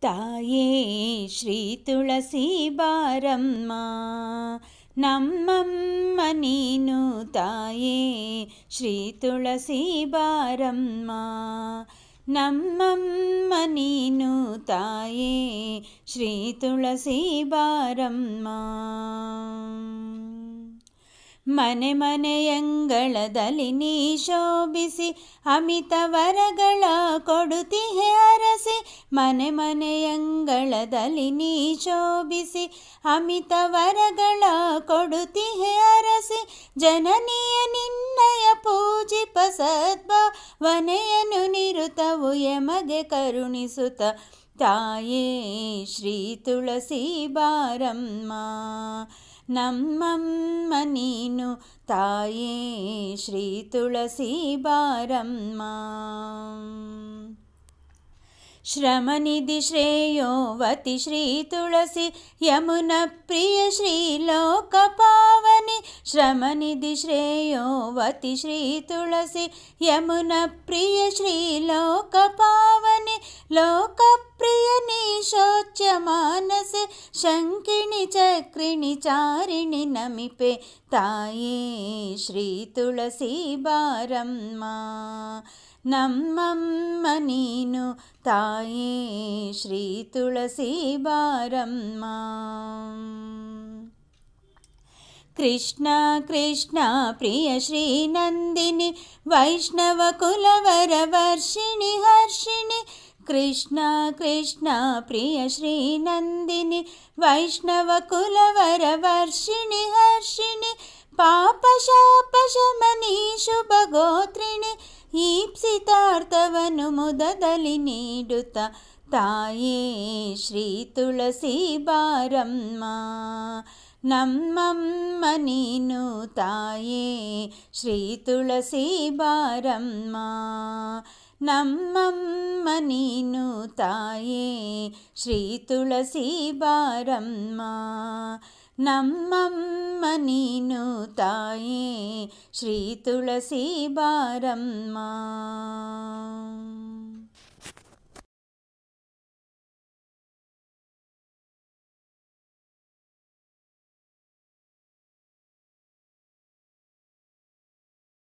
ತಾಯೇ, ಶ್ರೀ ತುಳಸಿ ಬಾರಮ್ಮ. ನಮ್ಮಮ್ಮ ನೀನು ತಾಯೇ, ಶ್ರೀ ತುಳಸಿ ಬಾರಮ್ಮ. ನಮ್ಮಮ್ಮ ನೀನು ತಾಯೇ, ಶ್ರೀ ತುಳಸಿ ಬಾರಮ್ಮ. ಮನೆ ಮನೆಯಂಗಳದಲ್ಲಿ ನೀ ಶೋಭಿಸಿ, ಅಮಿತ ವರಗಳ ಅರಸಿ ಮನೆ ಮನೆಯಂಗಳದಲ್ಲಿ ನೀ ಶೋಭಿಸಿ, ಅಮಿತ ವರಗಳ ಕೊಡುತ್ತಿಹೆ ಅರಸಿ, ಜನನಿಯ ನಿನ್ನಯ ಪೂಜಿಪ ಸದ್ಭಾವನೆಯನ್ನು ನಿರುತವು ಎಮಗೆ ಕರುಣಿಸುತ್ತ. ತಾಯೇ ಶ್ರೀ ತುಳಸಿ ಬಾರಮ್ಮ, ನಮ್ಮಮ್ಮ ನೀನು. ತಾಯೇ ಶ್ರೀ ತುಳಸಿ ಬಾರಮ್ಮ. श्रमनिधि श्रेयोवति यो वतिश्री तुलसी यमुनप्रियश्री लोकपनि श्रमनि दिश्रे यो वतिश्री ನೀಶೋಚ್ಯ ಮಾನಸೆ ಶಂಕಿಣಿ ಚಕ್ರಿಣಿ ಚಾರಿಣಿ ನಮಿಪೆ ತಾಯೇ ಶ್ರೀ ತುಳಸಿ ಬಾರಮ್ಮ ನಮ್ಮಮ್ಮ ನೀನು ತಾಯೇ ಶ್ರೀ ತುಳಸಿ ಬಾರಮ್ಮ ಕೃಷ್ಣ ಕೃಷ್ಣ ಪ್ರಿಯ ಶ್ರೀ ನಂದಿನಿ ವೈಷ್ಣವ ಕುಲವರ ವರ್ಷಿಣಿ ಹರ್ಷಿಣಿ ಕೃಷ್ಣ ಕೃಷ್ಣ ಪ್ರಿಯ ಶ್ರೀ ನಂದಿನಿ ವೈಷ್ಣವ ಕುಲವರ ವರ್ಷಿಣಿ ಹರ್ಷಿಣಿ ಪಾಪ ಶಾಪ ಶಮನಿ ಶುಭ ಗೋತ್ರಿಣಿ ಈಪ್ಸಿತಾರ್ಥವನ್ನು ಮುದದಲ್ಲಿ ನೀಡುತ್ತ ತಾಯೇ ಶ್ರೀ ತುಳಸಿ ಬಾರಮ್ಮ ನಮ್ಮಮ್ಮ ನೀನು ತಾಯೇ ಶ್ರೀ ತುಳಸಿ ಬಾರಮ್ಮ ನಮ್ಮಮ್ಮ ನೀನು ತಾಯೇ ಶ್ರೀ ತುಳಸಿ ಬಾರಮ್ಮ ನಮ್ಮಮ್ಮ ನೀನು ತಾಯೇ ಶ್ರೀ ತುಳಸಿ ಬಾರಮ್ಮ